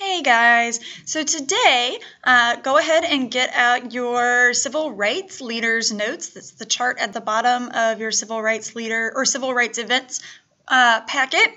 Hey guys, so today uh, go ahead and get out your civil rights leaders notes. That's the chart at the bottom of your civil rights leader or civil rights events uh, packet.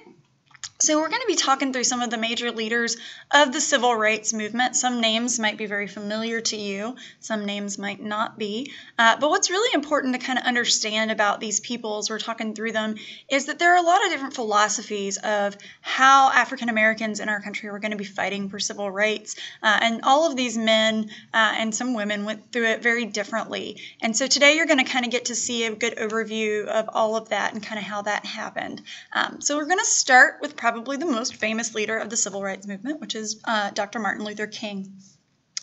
So, we're going to be talking through some of the major leaders of the civil rights movement. Some names might be very familiar to you, some names might not be. Uh, but what's really important to kind of understand about these people as we're talking through them is that there are a lot of different philosophies of how African Americans in our country were going to be fighting for civil rights. Uh, and all of these men uh, and some women went through it very differently. And so, today you're going to kind of get to see a good overview of all of that and kind of how that happened. Um, so, we're going to start with probably the most famous leader of the civil rights movement, which is uh, Dr. Martin Luther King.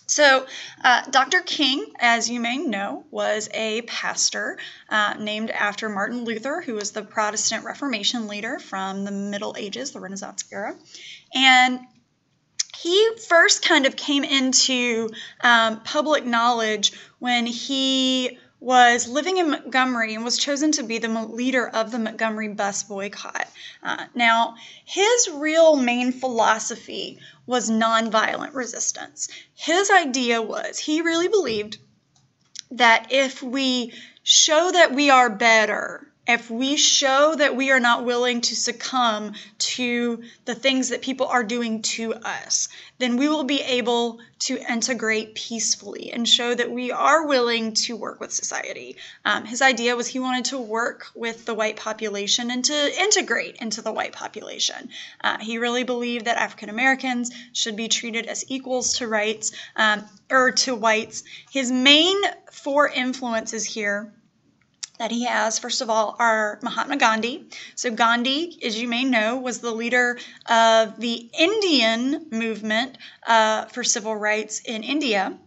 So, uh, Dr. King, as you may know, was a pastor uh, named after Martin Luther, who was the Protestant Reformation leader from the Middle Ages, the Renaissance era. And he first kind of came into um, public knowledge when he was living in Montgomery and was chosen to be the leader of the Montgomery bus boycott. Uh, now, his real main philosophy was nonviolent resistance. His idea was he really believed that if we show that we are better if we show that we are not willing to succumb to the things that people are doing to us, then we will be able to integrate peacefully and show that we are willing to work with society. Um, his idea was he wanted to work with the white population and to integrate into the white population. Uh, he really believed that African Americans should be treated as equals to rights um, or to whites. His main four influences here that he has, first of all, are Mahatma Gandhi. So, Gandhi, as you may know, was the leader of the Indian movement uh, for civil rights in India.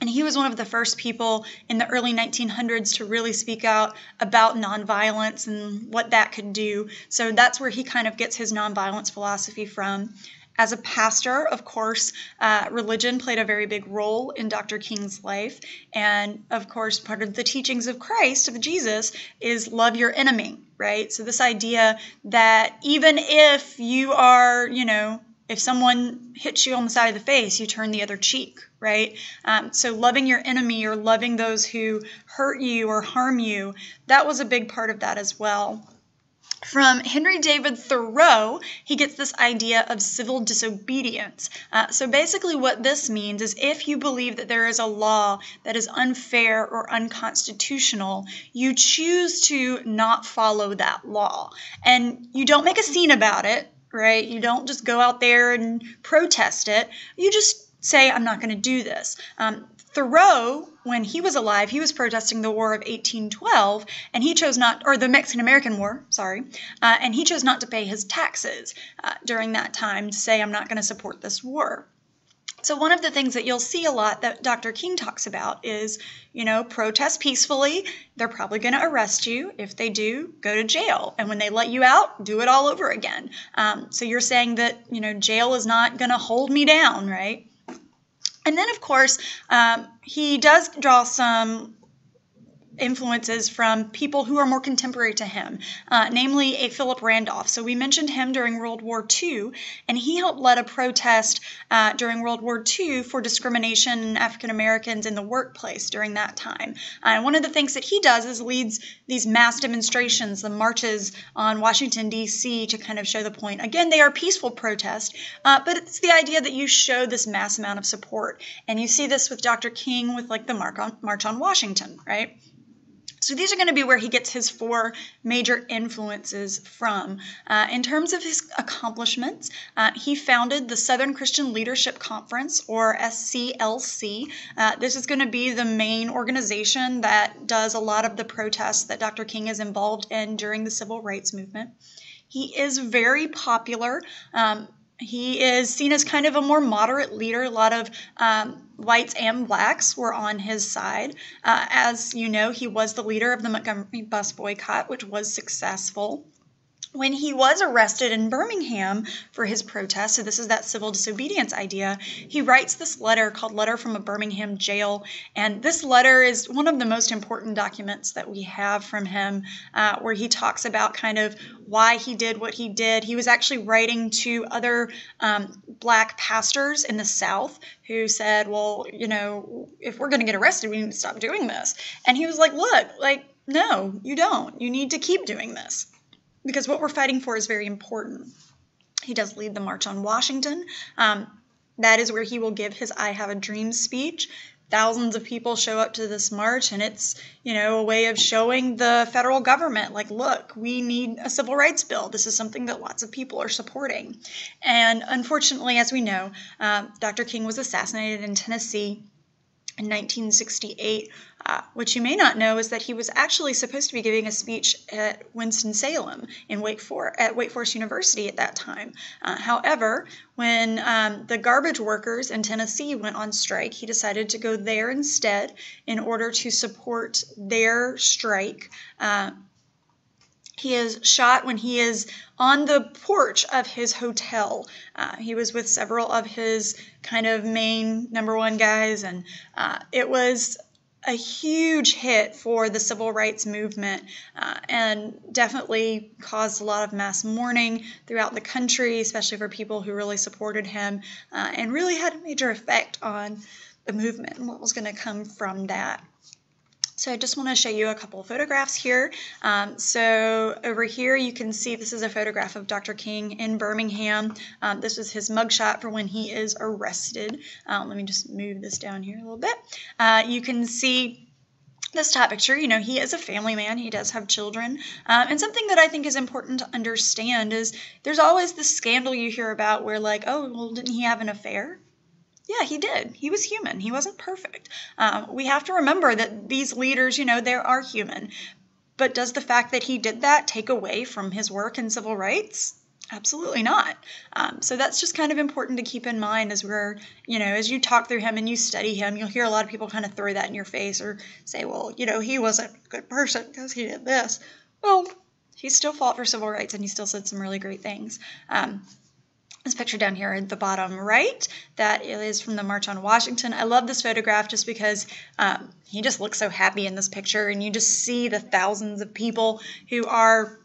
And he was one of the first people in the early 1900s to really speak out about nonviolence and what that could do. So that's where he kind of gets his nonviolence philosophy from. As a pastor, of course, uh, religion played a very big role in Dr. King's life. And of course, part of the teachings of Christ, of Jesus, is love your enemy, right? So, this idea that even if you are, you know, if someone hits you on the side of the face, you turn the other cheek, right? Um, so, loving your enemy or loving those who hurt you or harm you, that was a big part of that as well. From Henry David Thoreau, he gets this idea of civil disobedience. Uh, so basically, what this means is if you believe that there is a law that is unfair or unconstitutional, you choose to not follow that law. And you don't make a scene about it, right? You don't just go out there and protest it. You just say, I'm not going to do this. Um, Thoreau, when he was alive, he was protesting the War of 1812, and he chose not, or the Mexican American War, sorry, uh, and he chose not to pay his taxes uh, during that time to say, I'm not going to support this war. So, one of the things that you'll see a lot that Dr. King talks about is, you know, protest peacefully. They're probably going to arrest you. If they do, go to jail. And when they let you out, do it all over again. Um, so, you're saying that, you know, jail is not going to hold me down, right? And then, of course, um, he does draw some influences from people who are more contemporary to him, uh, namely A. Philip Randolph. So we mentioned him during World War II, and he helped lead a protest uh, during World War II for discrimination in African Americans in the workplace during that time. Uh, and one of the things that he does is leads these mass demonstrations, the marches on Washington, D.C., to kind of show the point. Again, they are peaceful protests, uh, but it's the idea that you show this mass amount of support. And you see this with Dr. King with like the March on Washington, right? So these are going to be where he gets his four major influences from. Uh, in terms of his accomplishments, uh, he founded the Southern Christian Leadership Conference, or SCLC. Uh, this is going to be the main organization that does a lot of the protests that Dr. King is involved in during the civil rights movement. He is very popular. Um, he is seen as kind of a more moderate leader. A lot of um, whites and blacks were on his side. Uh, as you know, he was the leader of the Montgomery bus boycott, which was successful. When he was arrested in Birmingham for his protest, so this is that civil disobedience idea, he writes this letter called Letter from a Birmingham Jail. And this letter is one of the most important documents that we have from him, uh, where he talks about kind of why he did what he did. He was actually writing to other um, black pastors in the South who said, Well, you know, if we're going to get arrested, we need to stop doing this. And he was like, Look, like, no, you don't. You need to keep doing this because what we're fighting for is very important. He does lead the March on Washington. Um, that is where he will give his I Have a Dream speech. Thousands of people show up to this march, and it's, you know, a way of showing the federal government, like, look, we need a civil rights bill. This is something that lots of people are supporting. And unfortunately, as we know, uh, Dr. King was assassinated in Tennessee in 1968. Uh, what you may not know is that he was actually supposed to be giving a speech at Winston-Salem in Wake For- at Wake Forest University at that time. Uh, however, when um, the garbage workers in Tennessee went on strike, he decided to go there instead in order to support their strike. Uh, he is shot when he is on the porch of his hotel. Uh, he was with several of his kind of main number one guys, and uh, it was a huge hit for the civil rights movement uh, and definitely caused a lot of mass mourning throughout the country, especially for people who really supported him, uh, and really had a major effect on the movement and what was going to come from that. So I just want to show you a couple photographs here. Um, so over here you can see this is a photograph of Dr. King in Birmingham. Um, this was his mugshot for when he is arrested. Um, let me just move this down here a little bit. Uh, you can see this top picture, you know, he is a family man. He does have children. Um, and something that I think is important to understand is there's always this scandal you hear about where, like, oh, well, didn't he have an affair? Yeah, he did. He was human. He wasn't perfect. Um, we have to remember that these leaders, you know, they are human. But does the fact that he did that take away from his work in civil rights? Absolutely not. Um, so that's just kind of important to keep in mind as we're, you know, as you talk through him and you study him, you'll hear a lot of people kind of throw that in your face or say, well, you know, he wasn't a good person because he did this. Well, he still fought for civil rights and he still said some really great things. Um, this picture down here at the bottom right that is from the march on washington. I love this photograph just because um, he just looks so happy in this picture and you just see the thousands of people who are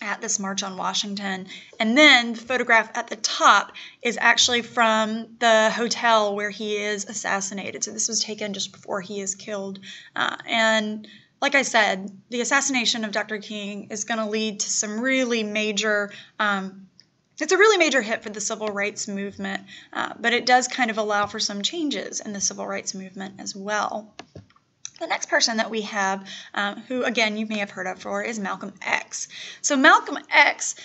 at this march on washington. And then the photograph at the top is actually from the hotel where he is assassinated. So this was taken just before he is killed. Uh, and like I said, the assassination of Dr. King is going to lead to some really major um, it's a really major hit for the civil rights movement, uh, but it does kind of allow for some changes in the civil rights movement as well. The next person that we have, um, who again you may have heard of for, is Malcolm X. So Malcolm X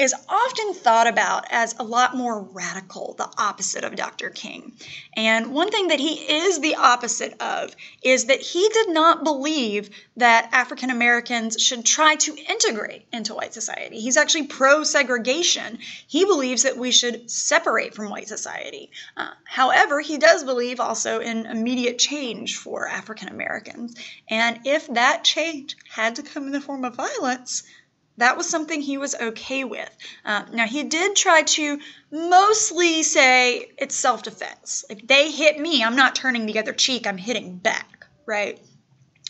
is often thought about as a lot more radical, the opposite of Dr. King. And one thing that he is the opposite of is that he did not believe that African Americans should try to integrate into white society. He's actually pro segregation. He believes that we should separate from white society. Uh, however, he does believe also in immediate change for African Americans. And if that change had to come in the form of violence, that was something he was okay with. Uh, now, he did try to mostly say it's self defense. If they hit me, I'm not turning the other cheek, I'm hitting back, right?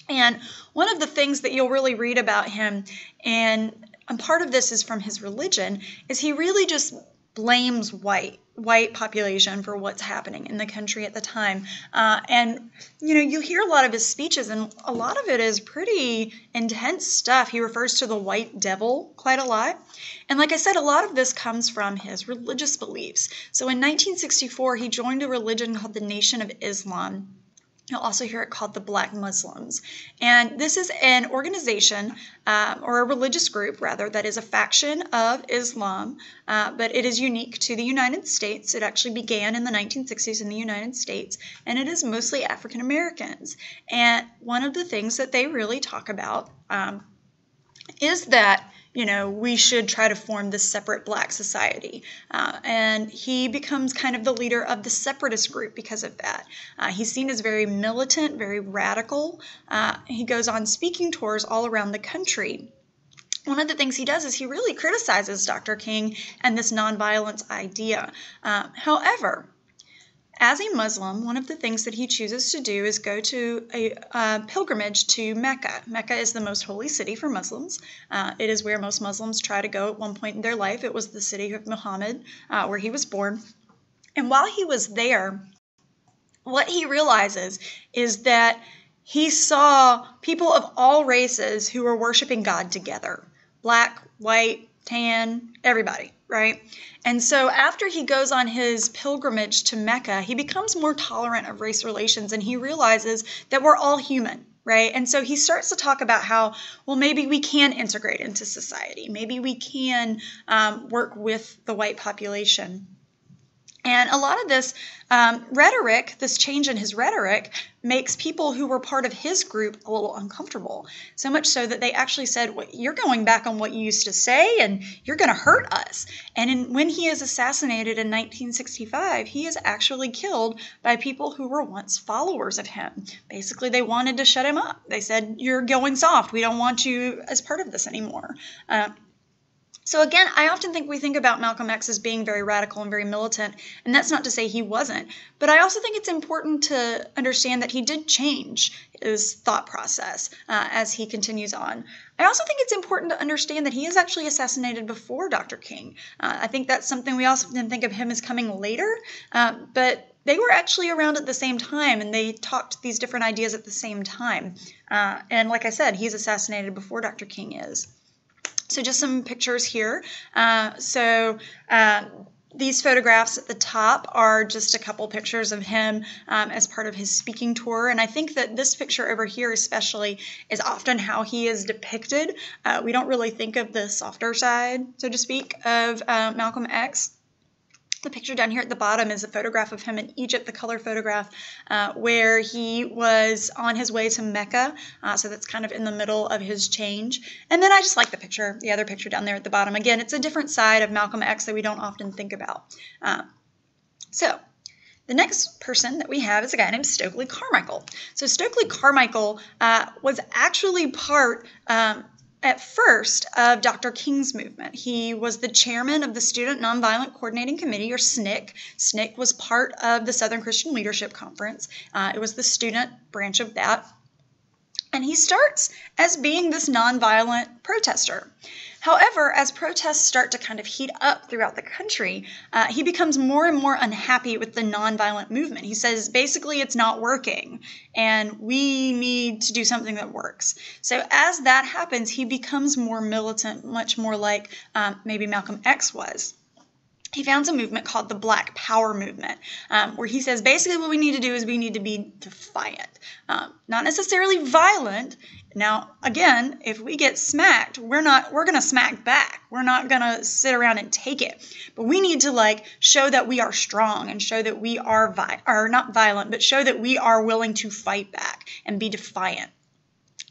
And one of the things that you'll really read about him, and, and part of this is from his religion, is he really just blames white white population for what's happening in the country at the time. Uh, and, you know, you hear a lot of his speeches, and a lot of it is pretty intense stuff. He refers to the white devil quite a lot. And like I said, a lot of this comes from his religious beliefs. So in 1964, he joined a religion called the Nation of Islam. You'll also hear it called the Black Muslims. And this is an organization um, or a religious group, rather, that is a faction of Islam, uh, but it is unique to the United States. It actually began in the 1960s in the United States, and it is mostly African Americans. And one of the things that they really talk about um, is that you know, we should try to form this separate black society. Uh, and he becomes kind of the leader of the separatist group because of that. Uh, he's seen as very militant, very radical. Uh, he goes on speaking tours all around the country. one of the things he does is he really criticizes Dr. King and this nonviolence idea. Uh, however, as a Muslim, one of the things that he chooses to do is go to a pilgrimage to Mecca. Mecca is the most holy city for Muslims. Uh, it is where most Muslims try to go at one point in their life. It was the city of Muhammad, uh, where he was born. And while he was there, what he realizes is that he saw people of all races who were worshiping God together black, white, tan, everybody, right? And so after he goes on his pilgrimage to Mecca, he becomes more tolerant of race relations and he realizes that we're all human. Right. And so he starts to talk about how, well, maybe we can integrate into society. Maybe we can um, work with the white population. And a lot of this um, rhetoric, this change in his rhetoric, makes people who were part of his group a little uncomfortable. So much so that they actually said, well, You're going back on what you used to say, and you're going to hurt us. And in, when he is assassinated in 1965, he is actually killed by people who were once followers of him. Basically, they wanted to shut him up. They said, You're going soft. We don't want you as part of this anymore. Uh, so again, I often think we think about Malcolm X as being very radical and very militant, and that's not to say he wasn't. But I also think it's important to understand that he did change his thought process uh, as he continues on. I also think it's important to understand that he is actually assassinated before Dr. King. Uh, I think that's something we often think of him as coming later, uh, but they were actually around at the same time and they talked these different ideas at the same time. Uh, and like I said, he's assassinated before Dr. King is. So just some pictures here. Uh, so uh, these photographs at the top are just a couple pictures of him um, as part of his speaking tour. And I think that this picture over here, especially, is often how he is depicted. Uh, we don't really think of the softer side, so to speak, of uh, Malcolm X. The picture down here at the bottom is a photograph of him in Egypt, the color photograph, uh, where he was on his way to Mecca. Uh, so that's kind of in the middle of his change. And then I just like the picture, the other picture down there at the bottom. Again, it's a different side of Malcolm X that we don't often think about. Uh, so the next person that we have is a guy named Stokely Carmichael. So Stokely Carmichael uh, was actually part um, at first of Dr. King's movement. He was the chairman of the Student Nonviolent Coordinating Committee, or SNCC. SNCC was part of the Southern Christian Leadership Conference. Uh, it was the student branch of that. And he starts as being this nonviolent protester. However, as protests start to kind of heat up throughout the country, uh, he becomes more and more unhappy with the nonviolent movement. He says basically it's not working and we need to do something that works. So, as that happens, he becomes more militant, much more like um, maybe Malcolm X was he founds a movement called the Black Power Movement, um, where he says basically what we need to do is we need to be defiant, um, not necessarily violent. Now, again, if we get smacked, we're not we're gonna smack back. We're not gonna sit around and take it, but we need to like show that we are strong and show that we are vi- are not violent, but show that we are willing to fight back and be defiant.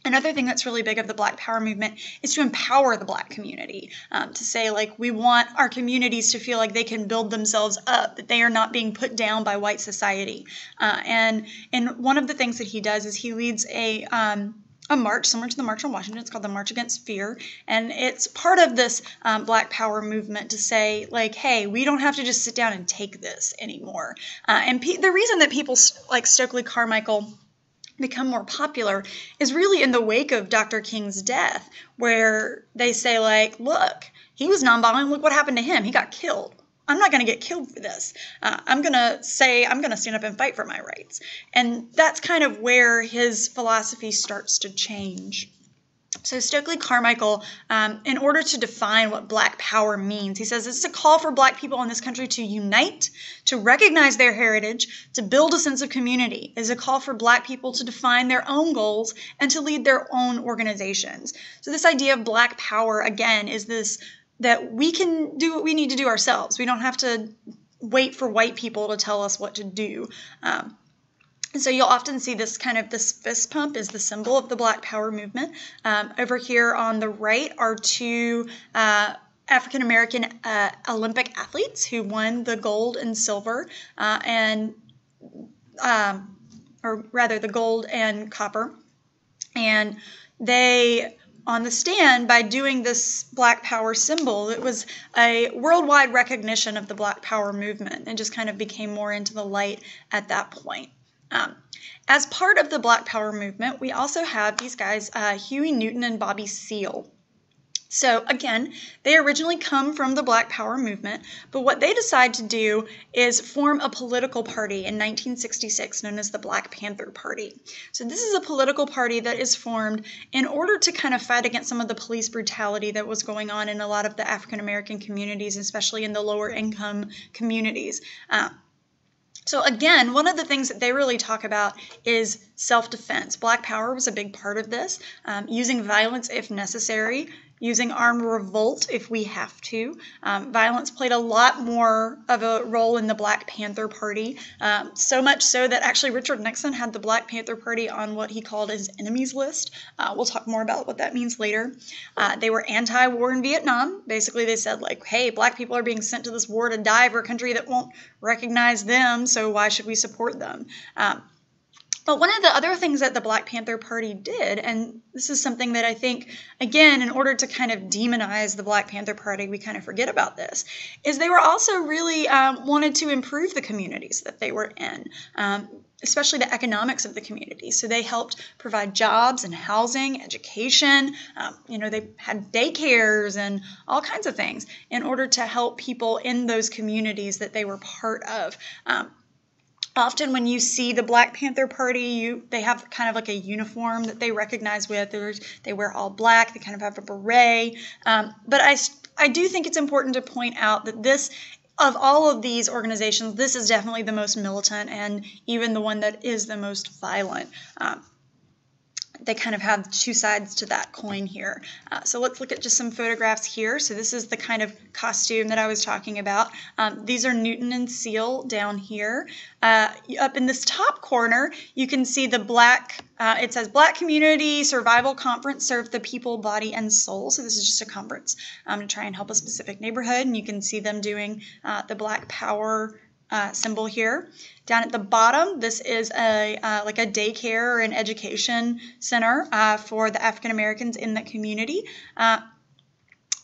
Another thing that's really big of the Black Power movement is to empower the Black community. Um, to say, like, we want our communities to feel like they can build themselves up, that they are not being put down by white society. Uh, and and one of the things that he does is he leads a um, a march similar to the March on Washington. It's called the March Against Fear. And it's part of this um, Black Power movement to say, like, hey, we don't have to just sit down and take this anymore. Uh, and pe- the reason that people like Stokely Carmichael become more popular is really in the wake of Dr. King's death, where they say, like, look, he was nonviolent. Look what happened to him. He got killed. I'm not going to get killed for this. Uh, I'm going to say, I'm going to stand up and fight for my rights. And that's kind of where his philosophy starts to change. So Stokely Carmichael, um, in order to define what Black Power means, he says it's a call for Black people in this country to unite, to recognize their heritage, to build a sense of community. It is a call for Black people to define their own goals and to lead their own organizations. So this idea of Black Power again is this that we can do what we need to do ourselves. We don't have to wait for white people to tell us what to do. Um, and so you'll often see this kind of this fist pump is the symbol of the Black Power movement. Um, over here on the right are two uh, African American uh, Olympic athletes who won the gold and silver, uh, and um, or rather the gold and copper, and they on the stand by doing this Black Power symbol. It was a worldwide recognition of the Black Power movement and just kind of became more into the light at that point. Um, as part of the Black Power movement, we also have these guys, uh, Huey Newton and Bobby Seale. So again, they originally come from the Black Power movement, but what they decide to do is form a political party in 1966 known as the Black Panther Party. So this is a political party that is formed in order to kind of fight against some of the police brutality that was going on in a lot of the African American communities, especially in the lower income communities. Uh, so, again, one of the things that they really talk about is self defense. Black power was a big part of this, um, using violence if necessary using armed revolt if we have to. Um, violence played a lot more of a role in the Black Panther Party, um, so much so that actually Richard Nixon had the Black Panther Party on what he called his enemies list. Uh, we'll talk more about what that means later. Uh, they were anti war in Vietnam. Basically, they said, like, hey, black people are being sent to this war to die for a country that won't recognize them, so why should we support them? Um, but one of the other things that the Black Panther Party did, and this is something that I think, again, in order to kind of demonize the Black Panther Party, we kind of forget about this, is they were also really um, wanted to improve the communities that they were in. Um, especially the economics of the community. So they helped provide jobs and housing, education. Um, you know, they had daycares and all kinds of things in order to help people in those communities that they were part of. Um, often when you see the Black Panther Party, you they have kind of like a uniform that they recognize with. They're, they wear all black. They kind of have a beret. Um, but I I do think it's important to point out that this. Of all of these organizations, this is definitely the most militant and even the one that is the most violent. Um, they kind of have two sides to that coin here. Uh, so let's look at just some photographs here. So this is the kind of costume that I was talking about. Um, these are Newton and Seale down here. Uh, up in this top corner, you can see the black, uh, it says Black Community Survival Conference Serve the People, Body, and Soul. So this is just a conference um, to try and help a specific neighborhood. And you can see them doing uh, the Black Power uh, symbol here. Down at the bottom, this is a uh, like a daycare or an education center uh, for the African Americans in the community.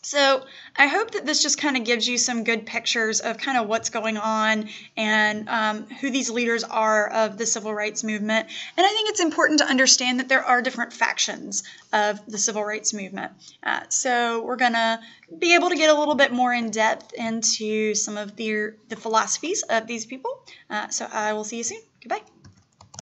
So I hope that this just kind of gives you some good pictures of kind of what's going on and um, who these leaders are of the civil rights movement. And I think it's important to understand that there are different factions of the civil rights movement. Uh, so we're going to be able to get a little bit more in depth into some of the, the philosophies of these people. Uh, so I will see you soon.